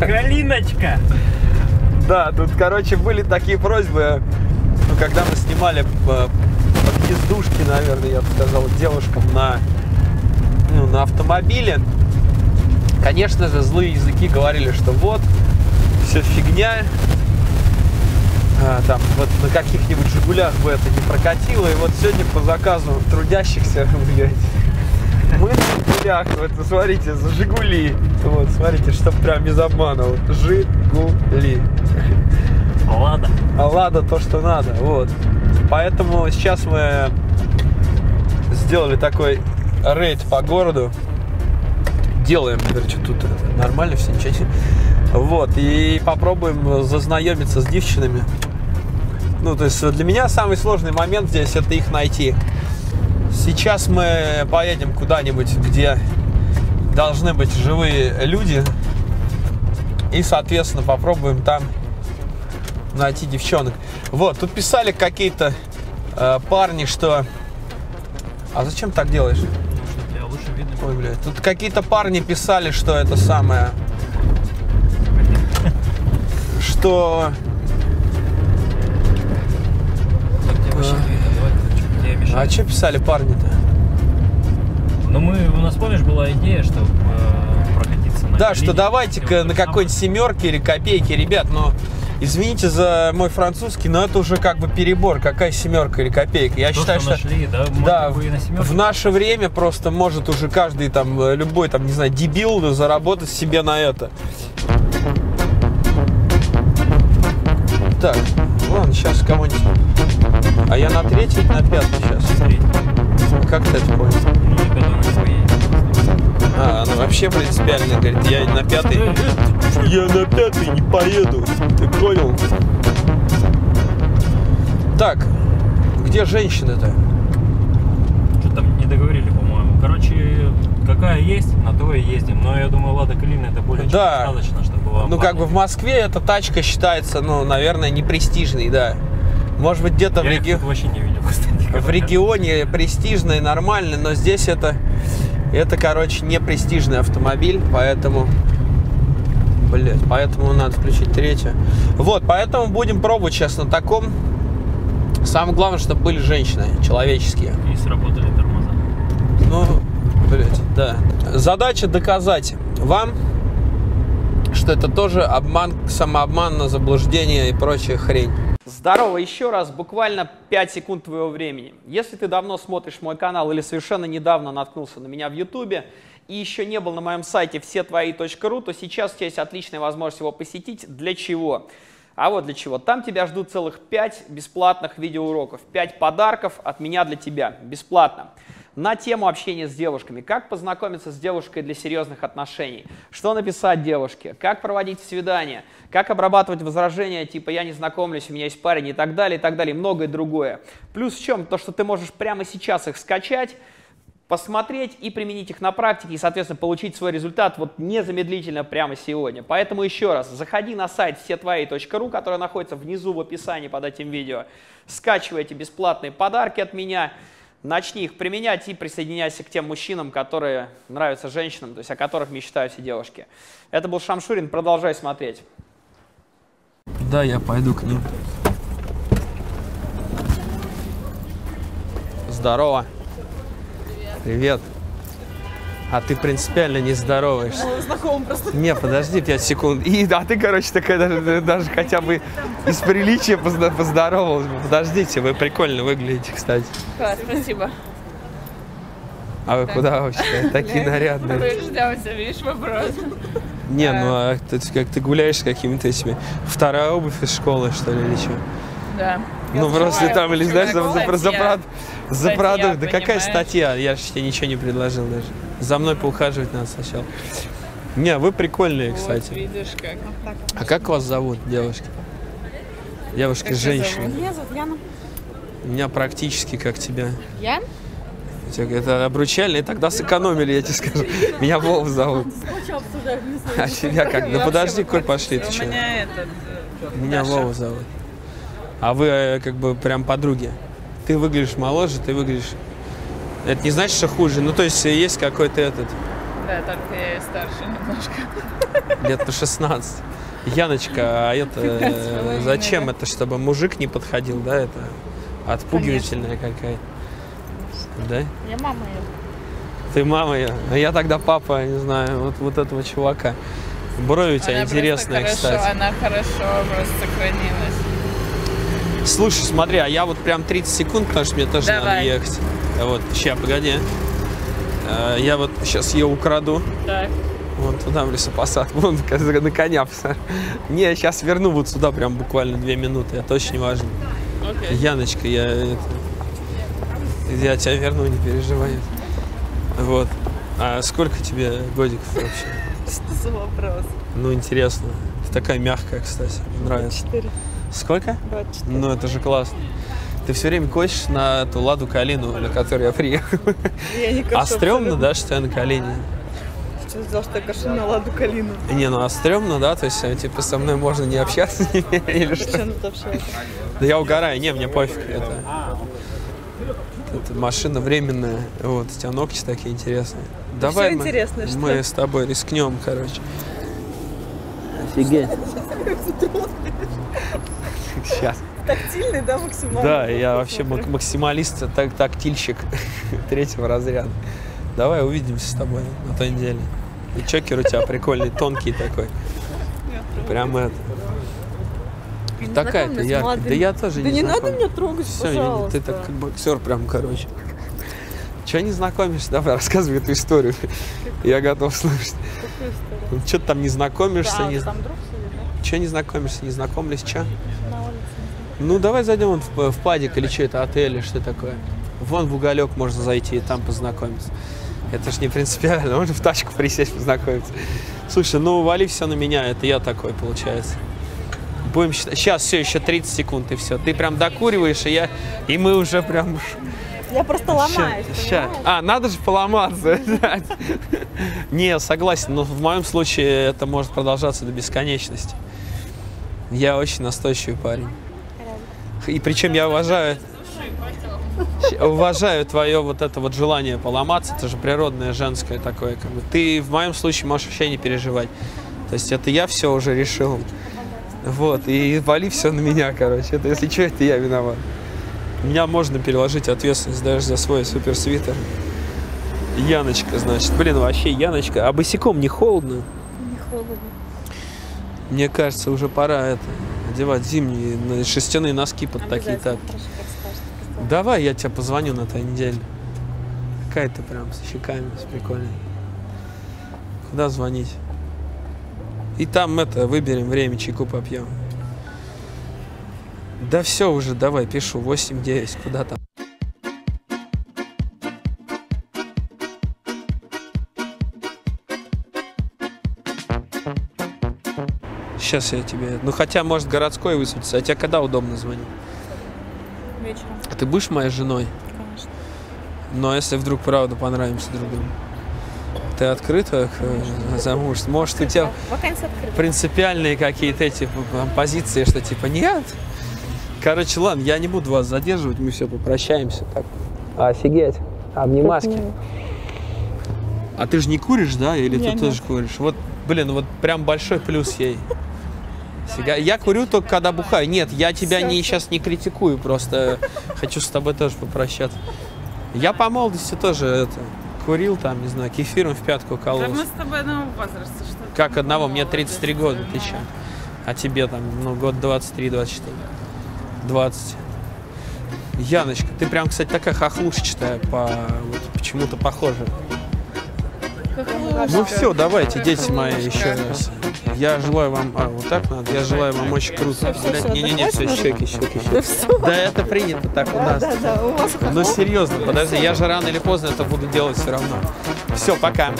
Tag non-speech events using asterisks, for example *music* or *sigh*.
Галиночка! Да, тут, короче, были такие просьбы, ну, когда мы снимали по, по гнездушке, наверное, я бы сказал, девушкам на, ну, на автомобиле. Конечно же, злые языки говорили, что вот, все фигня, а, там вот на каких-нибудь Жигулях бы это не прокатило. И вот сегодня по заказу трудящихся, *laughs* блядь, мы на Жигулях, вот смотрите, за Жигули. Вот, смотрите, чтоб прям без обмана. Вот, Жигули. Лада. А Лада то, что надо. Вот. Поэтому сейчас мы сделали такой рейд по городу. Делаем, короче, тут нормально все, ничего себе. Вот, и попробуем зазнакомиться с девчинами. Ну, то есть для меня самый сложный момент здесь это их найти. Сейчас мы поедем куда-нибудь, где должны быть живые люди. И, соответственно, попробуем там найти девчонок. Вот, тут писали какие-то э, парни, что... А зачем так делаешь? Ой, блядь. Тут какие-то парни писали, что это самое... Что... Тебе вообще А что писали парни-то? Ну мы, у нас, помнишь, была идея, что э, прокатиться на Да, что давайте-ка на какой-нибудь семерке или копейке, ребят, но извините за мой французский, но это уже как бы перебор. Какая семерка или копейка? Я. То, считаю, что что нашли, да, да, на в наше время просто может уже каждый там, э, любой там, не знаю, дебил заработать себе на это. Так, ладно, сейчас кого-нибудь. А я на третий, на пятый сейчас. Как ты это понял? ну. А, она вообще принципиально говорит, я на пятый. Я на пятый не поеду. Ты понял? Так, где женщины-то? Что там не договорили, по-моему. Короче, какая есть, на то и ездим. Но я думаю, Лада Калина это более чем Да. достаточно, чтобы была Ну, как бы в. Москве эта тачка считается, ну, наверное, не престижной, да. Может быть, где-то в, реги- вообще не видел, кстати. в регионе престижный, нормальный, но здесь это, это, короче, не престижный автомобиль, поэтому... Блять, поэтому надо включить третью. Вот, поэтому будем пробовать сейчас на таком. Самое главное, чтобы были женщины, человеческие. И сработали тормоза. Ну, блять, да. Задача доказать вам, что это тоже обман, самообман, заблуждение и прочая хрень. Здорово еще раз, буквально 5 секунд твоего времени. Если ты давно смотришь мой канал или совершенно недавно наткнулся на меня в ютубе и еще не был на моем сайте всетвои.ру, то сейчас у тебя есть отличная возможность его посетить. Для чего? А вот для чего. Там тебя ждут целых 5 бесплатных видеоуроков, 5 подарков от меня для тебя, бесплатно. На тему общения с девушками, как познакомиться с девушкой для серьезных отношений, что написать девушке, как проводить свидания, как обрабатывать возражения, типа «я не знакомлюсь, у меня есть парень» и так далее, и так далее, и многое другое. Плюс в чем? То, что ты можешь прямо сейчас их скачать, посмотреть и применить их на практике, и, соответственно, получить свой результат вот незамедлительно прямо сегодня. Поэтому еще раз, заходи на сайт всетвои.ру, который находится внизу в описании под этим видео, скачивай эти бесплатные подарки от меня, начни их применять и присоединяйся к тем мужчинам, которые нравятся женщинам, то есть о которых мечтают все девушки. Это был Шамшурин, продолжай смотреть. Да, я пойду к ним. Здорово. Привет. А ты принципиально не здороваешься. Ну, знакомым просто. Не, подожди 5 секунд. И, а ты, короче, такая даже, даже хотя бы из приличия поздоровалась. Подождите, вы прикольно выглядите, кстати. Класс, спасибо. А вы куда вообще? Такие нарядные. Мы ждемся, видишь, вопрос. Не, ну а ты, как ты гуляешь с какими-то этими... Вторая обувь из школы, что ли, или что? Да. Ну просто там, или знаешь, за, за, за, прод- за Статья, продукт. Да какая понимаешь? статья? Я же тебе ничего не предложил даже. За мной поухаживать надо сначала. Не, вы прикольные, Вот, кстати. видишь, как. А как вас зовут, девушки? Девушки, Как тебя женщины. зовут? Меня зовут Яна. У меня практически как тебя. Я? Это обручальные, тогда сэкономили, я тебе скажу. Меня Вов зовут. *laughs* А тебя как? *laughs* Да подожди, Коль, пошли, ты что? меня э. Вова зовут. А вы э, как бы прям подруги. Ты выглядишь моложе, ты выглядишь... Это не значит, что хуже. Ну, то есть э, есть какой-то этот... Да, только я старше немножко. Лет на 16. Яночка, а это *laughs* э, зачем это, чтобы мужик не подходил, да, это отпугивательная какая-то. Да? Я мама ее. Ты мама ее. А я тогда папа, не знаю, вот, вот этого чувака. Брови у тебя Она интересные, хорошо, кстати. Она хорошо просто сохранилась. Слушай, смотри, а я вот прям 30 секунд, потому что мне тоже надо Давай. ехать. А Вот, сейчас, погоди. Э, Я вот сейчас ее украду. Так. Вон туда, в лесопосадку. *laughs* Вон на коня. Не, я сейчас верну вот сюда прям буквально две минуты. Это очень важно. Окей. Яночка, я это... Я тебя верну, не переживай. Вот. А сколько тебе годиков вообще? Что за вопрос? Ну, интересно. Ты такая мягкая, кстати. Мне Нравится. 4. Сколько? 24. Ну, это же классно. Ты все время косишь на ту ладу калину, на которую я приехал. Я не А стрёмно, да, что я на калине? Что сказал, что я кашу на ладу калину? Не, ну а стрёмно, да? То есть, э, типа, со мной можно не общаться *laughs* или что? Тут общаться? Да я угораю, не, мне пофиг. Это, это машина временная. Вот, у тебя ногти такие интересные. Давай мы, что? мы с тобой рискнем, короче. Офигеть. Сейчас. Тактильный, да, максимально? Да, я вообще мак- максималист, так, тактильщик *laughs* третьего разряда. Давай увидимся с тобой на той неделе. И чокер у тебя прикольный, тонкий такой. Прям это. Такая ты яркая. Да я тоже Да не не надо меня трогать, Все, пожалуйста. ты так как боксер прям, короче. Че не знакомишься? Давай, рассказывай эту историю. Я готов слушать. Какую историю? Че ты там не знакомишься? Не... там друг? Че не знакомишься? Не знакомились? Че? На улице. Ну, давай зайдем вон в, в падик или что это, отель или что такое. Вон в уголек можно зайти и там познакомиться. Это ж не принципиально, можно в тачку присесть познакомиться. Слушай, ну вали все на меня, это я такой получается. Будем считать. Сейчас все, еще 30 секунд и все. Ты прям докуриваешь, и я. И мы уже прям. Я просто ломаюсь, понимаешь? А, надо же поломаться. *laughs* Не, согласен, но в моем случае это может продолжаться до бесконечности. Я очень настойчивый парень. И причем я уважаю, уважаю твое вот это вот желание поломаться, это же природное женское такое, как бы. Ты в моем случае можешь вообще не переживать. То есть это я все уже решил. Вот, и вали все на меня, короче. Это, если что, это я виноват. Меня можно переложить ответственность даже за свой супер свитер. Яночка, значит. Блин, вообще Яночка. А босиком не холодно? Не холодно. Мне кажется, уже пора это одевать зимние шерстяные носки под такие скажешь. Давай я тебе позвоню на той неделе. Какая ты прям с щеками, с прикольной. Куда звонить? И там это, выберем время, чайку попьем. Да все уже, давай, пишу, 8-9, куда там? Сейчас я тебе... Ну, хотя, может, городской высветится. А тебе когда удобно звонить? Вечером, А ты будешь моей женой? конечно. Но если вдруг правда понравимся друг другу, ты открыта к э, замужеству? Может, у тебя принципиальные какие-то эти позиции, что типа нет? Короче, ладно, я не буду вас задерживать, мы все попрощаемся. Так. Офигеть, обнимашки. А ты же не куришь, да? Или Я ты нет. тоже куришь? Вот, блин, вот прям большой плюс ей. Сига- Я курю только когда бухаю. Нет, я тебя не, сейчас не критикую, просто хочу с тобой тоже попрощаться. Я по молодости тоже это, курил там, не знаю, кефиром в пятку Да мы кололся. с тобой одного возраста. Что Как одного? Мне молодец. 33 года, ты че? А тебе там, ну, год 23-24. 20. Яночка, ты прям, кстати, такая хохлушечная, по, вот, почему-то похожа. Ну все, давайте, дети мои, еще раз. Я желаю вам... А, вот так надо? Я желаю вам очень круто. Не-не-не, все, щеки, щеки, щеки. Да это принято так у нас. Вас Ну серьезно, подожди, я же рано или поздно это буду делать все равно. Все, пока.